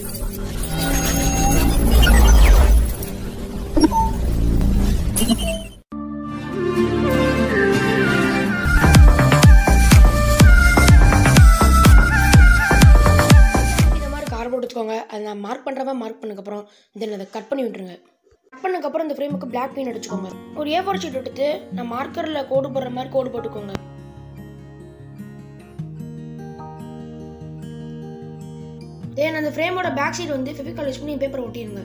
இந்த மாதிரி எடுத்துக்கோங்க அதை நான் மார்க் பண்ணுறவா மார்க் பண்ணதுக்கப்புறம் தென் அதை கட் பண்ணி விட்டுருங்க. கட் பண்ணதுக்கப்புறம் இந்த ஃப்ரேமுக்கு பிளாக் பெயிண்ட் அடிச்சுக்கோங்க. ஒரு ஏ ஃபோர் ஷீட் எடுத்து நான் மார்க்கரில் கோடு போடுற மாதிரி கோடு போட்டுக்கோங்க. தென் அந்த ஃப்ரேமோட பேக் சைடு வந்து ஃபெவிகால் யூஸ் பண்ணி பேப்பர் ஒட்டிடுங்க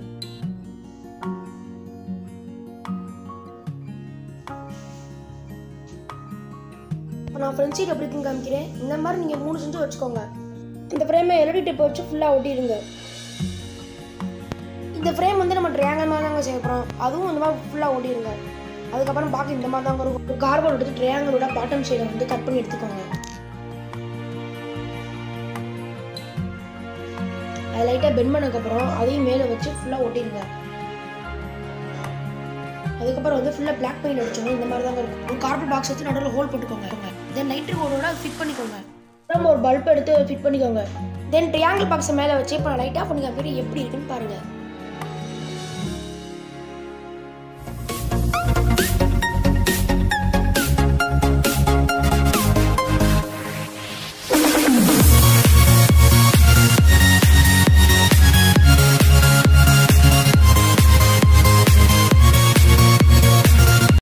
இப்போ நான் ஃப்ரண்ட் சைடு எப்படி இருக்குன்னு காமிக்கிறேன். இந்த மாதிரி நீங்கள் மூணு செஞ்சு வச்சுக்கோங்க. இந்த ஃப்ரேமை எலடி டேப் வச்சு ஃபுல்லாக ஒட்டிடுங்க இந்த ஃப்ரேம் வந்து நம்ம ட்ரையாங்கல் மாதிரி தாங்க செய்ய போகிறோம் அதுவும் இந்த மாதிரி ஃபுல்லாக ஓட்டிடுங்க அதுக்கப்புறம் பார்க்க இந்த மாதிரி தாங்க ஒரு கார்போர்ட் எடுத்து ட்ரையாங்கலோட பாட்டம் சைடை வந்து கட் பண்ணி எடுத்துக்கோங்க. அதை லைட்டாக பெண்ட் பண்ணக்கப்புறம் அதையும் மேலே வச்சு ஃபுல்லாக ஒட்டிடுங்க. அதுக்கப்புறம் வந்து ஃபுல்லாக பிளாக் பெயிண்ட் அடிச்சோம் இந்த மாதிரி தாங்க இருக்கும். ஒரு கார்பன் பாக்ஸ் வச்சு நடுவில் ஹோல் போட்டுக்கோங்க. தென் நைட்ரு போர்டோட ஃபிட் பண்ணிக்கோங்க. நம்ம ஒரு பல்ப் எடுத்து ஃபிட் பண்ணிக்கோங்க. தென் ட்ரையாங்கிள் பாக்ஸ் மேலே வச்சு இப்போ நான் லைட்டாக பண்ணிக்கிற மாதிரி எப்படி இருக்குன்னு பாருங்கள்